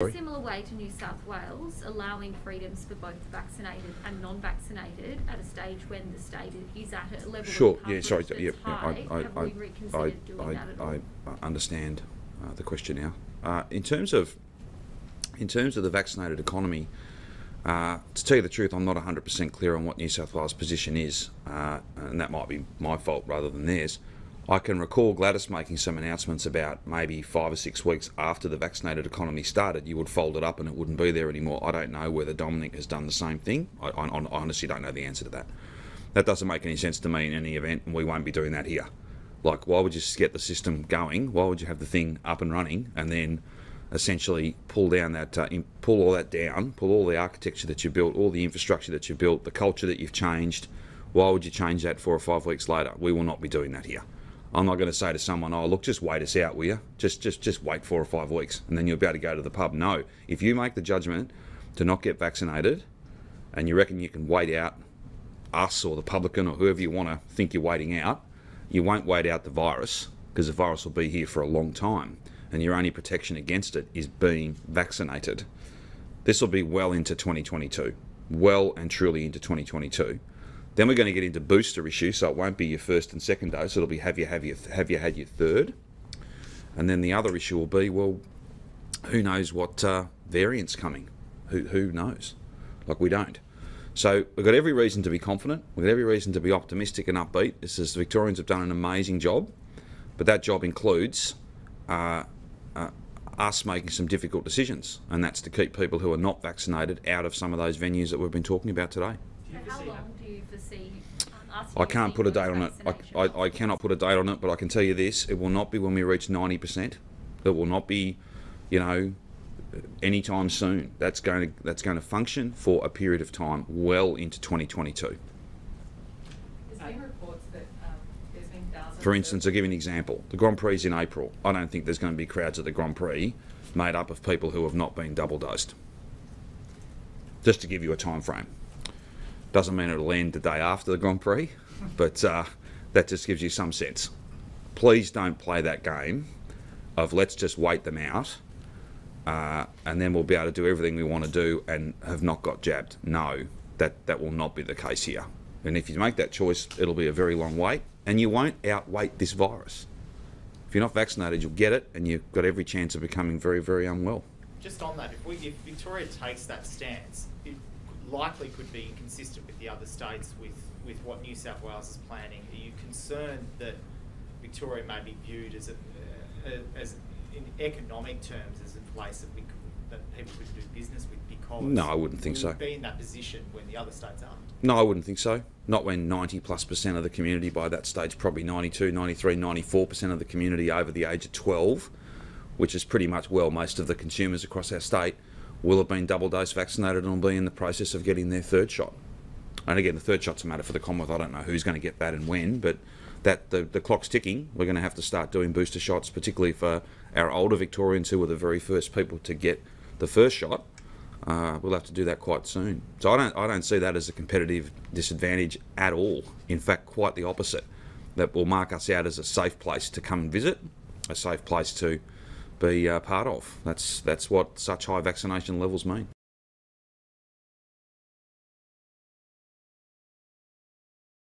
Sorry? Similar way to New South Wales, allowing freedoms for both vaccinated and non-vaccinated at a stage when the state is at a level Sure. of Yeah. Sorry. Yeah. yeah, high. I, I, I, we reconsidered doing I, that at? I, I understand uh, the question now. Uh, in terms of in terms of the vaccinated economy, uh, to tell you the truth, I'm not 100% clear on what New South Wales' position is, uh, and that might be my fault rather than theirs. I can recall Gladys making some announcements about maybe five or six weeks after the vaccinated economy started, you would fold it up and it wouldn't be there anymore. I don't know whether Dominic has done the same thing. I, I, I honestly don't know the answer to that. That doesn't make any sense to me in any event, and we won't be doing that here. Like, why would you get the system going? Why would you have the thing up and running and then essentially pull down that, uh, pull all that down, pull all the architecture that you built, all the infrastructure that you built, the culture that you've changed? Why would you change that four or five weeks later? We will not be doing that here. I'm not going to say to someone, "Oh, look, just wait us out, will you? Just, just, just wait four or five weeks, and then you'll be able to go to the pub." No, if you make the judgment to not get vaccinated, and you reckon you can wait out us or the publican or whoever you want to think you're waiting out, you won't wait out the virus because the virus will be here for a long time, and your only protection against it is being vaccinated. This will be well into 2022, well and truly into 2022. Then we're going to get into booster issue, so it won't be your first and second dose. It'll be have you have you have you had your third, and then the other issue will be well, who knows what uh, variants coming? Who who knows? Like we don't. So we've got every reason to be confident. We've got every reason to be optimistic and upbeat. This is the Victorians have done an amazing job, but that job includes uh, uh, us making some difficult decisions, and that's to keep people who are not vaccinated out of some of those venues that we've been talking about today. So how long do you foresee uh, I can't put a date on it. I, I, I cannot put a date on it, but I can tell you this: it will not be when we reach ninety percent. It will not be, you know, anytime soon. That's going to that's going to function for a period of time, well into 2022. There's been reports that um, there's been thousands. For instance, I'll give you an example. The Grand Prix is in April. I don't think there's going to be crowds at the Grand Prix made up of people who have not been double dosed. Just to give you a time frame. Doesn't mean it'll end the day after the Grand Prix, but uh, that just gives you some sense. Please don't play that game of let's just wait them out uh, and then we'll be able to do everything we want to do and have not got jabbed. No, that, that will not be the case here. And if you make that choice, it'll be a very long wait, and you won't outwait this virus. If you're not vaccinated, you'll get it, and you've got every chance of becoming very, very unwell. Just on that, if we, if Victoria takes that stance, likely could be inconsistent with the other states with, with what New South Wales is planning. Are you concerned that Victoria may be viewed as a, uh, as in economic terms as a place that we could, that people could do business with because No, I wouldn't think so. Be in that position when the other states aren't. No, I wouldn't think so. Not when 90 plus percent of the community, by that stage, probably 92, 93, 94 percent of the community over the age of 12, which is pretty much, well, most of the consumers across our state will have been double dose vaccinated and will be in the process of getting their third shot. And again, the third shot's a matter for the Commonwealth. I don't know who's going to get that and when, but that the, the clock's ticking. We're going to have to start doing booster shots, particularly for our older Victorians who were the very first people to get the first shot. Uh, we'll have to do that quite soon. So I don't, I don't see that as a competitive disadvantage at all. In fact, quite the opposite. That will mark us out as a safe place to come and visit, a safe place to be uh, part of. That's that's what such high vaccination levels mean.